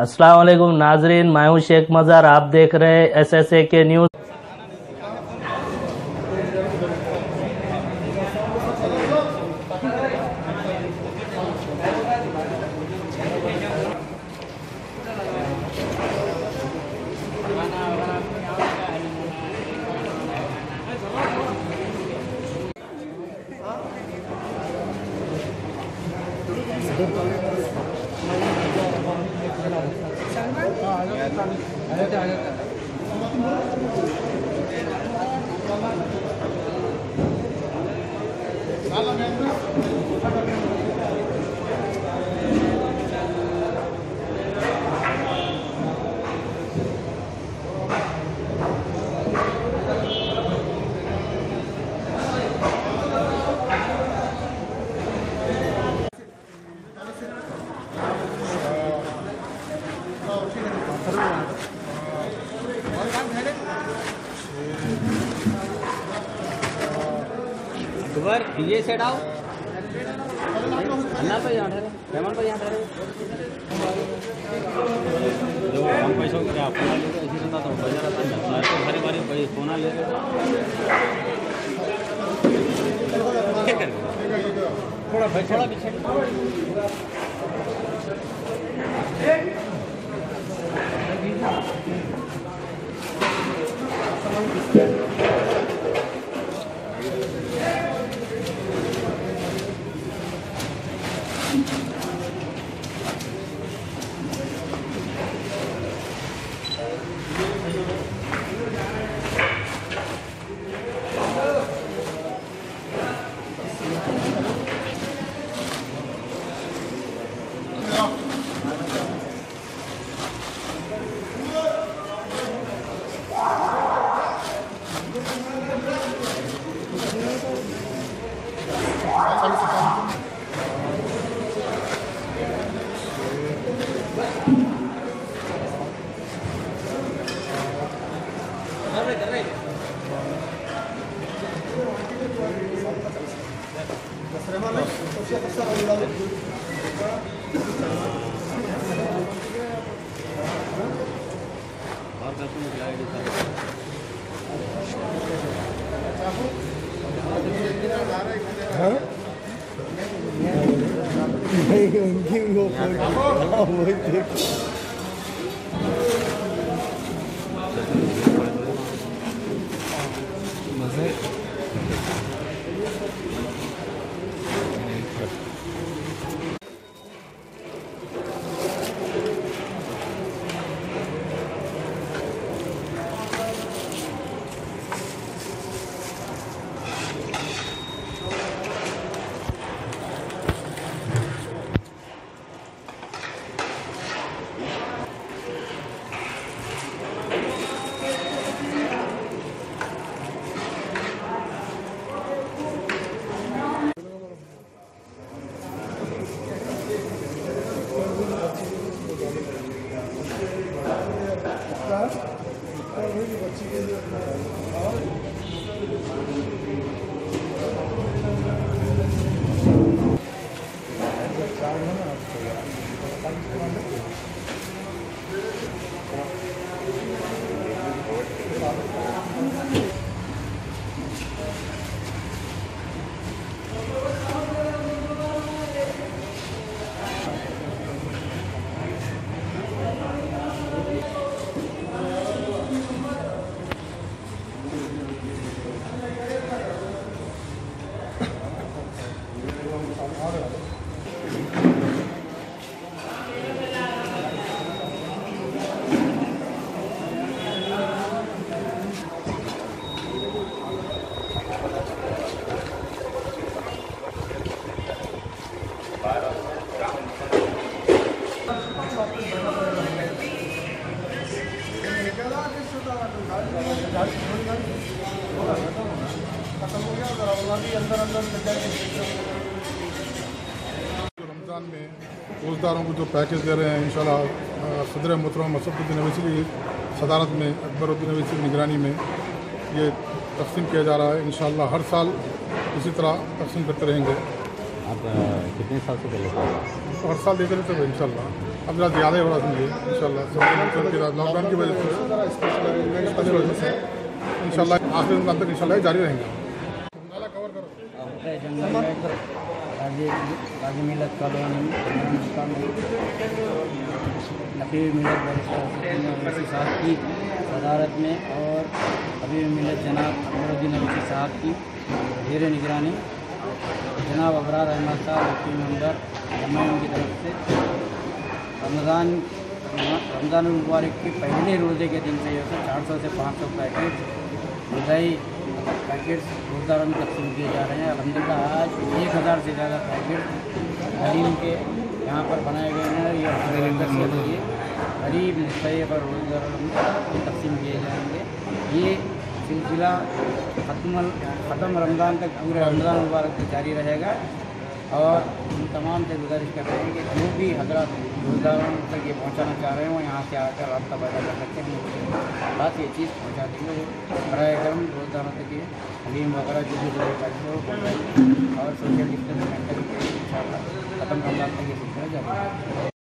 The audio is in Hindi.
अस्सलाम वालेकुम, नाजरीन मैं हूँ शेख मज़ार, आप देख रहे हैं S S A K news. আগে दुबार ये सेट आओ अन्ना पे यहाँ ठहरे। रेमन पे यहाँ ठहरे। जो हम पैसों के आप फोना लेके ऐसे रहता तो बजा रहता है। मैं तो हरी बारी फोना थोड़ा थोड़ा पीछे। और करते हैं आईडी उनकी वो हाँ, देख रमज़ान में रोज़दारों को जो पैकेज दे रहे हैं इन सदर मोहतरम मसुद्दीन अवैसी की सदारत में अकबरुद्दीन अवैसी की निगरानी में ये तकसीम किया जा रहा है। इन हर साल इसी तरह तकसीम करते रहेंगे। आप कितने साल से पहले हर साल देते रहते हैं इन शाला अब जरा ज़्यादा हो रहा समझिए इंशाल्लाह। लॉकडाउन की वजह से। वजह से आखिर रमज़ान तक इंशाल्लाह ये जारी रहेंगे। राज़ी मिलत कॉलोनी मिलत साहब की सदारत में और अभी मिलत जनाब अकबरुद्दीन अवसी साहब की जेर निगरानी जनाब अबरार अहमद साहब वकील मेंबर एम की तरफ़ से रमज़ान रमज़ान मुबारक के पहले रोज़े के दिन से जो है चार सौ से पाँच सौ पैकेट मिठाई पैकेट्स में तकसीम किए जा रहे हैं। अलहमदिल्ला आज एक हज़ार से ज़्यादा पैकेट हलीम के यहाँ पर बनाए गए हैं ये के लिए गरीब मुस्तैब और रोज़गार में तकसीम किए जाएँगे। ये सिलसिला ख़त्म ख़त्म रमज़ान तक, पूरे रमज़ान मुबारक तक जारी रहेगा और तमाम से गुजारिश कर रहे हैं कि जो भी हज़रत रोजगारों तक ये पहुँचाना चाह रहे हैं, यहाँ से आकर रास्ता पैदा कर सकते हैं। बात ये चीज़ पहुँचा देंगे वो बरए करम रोजगारों तक ये हलीम वगैरह जो भी ज़रूरत और सोशल डिस्टेंस मेंटेन इन ख़त्म करना तक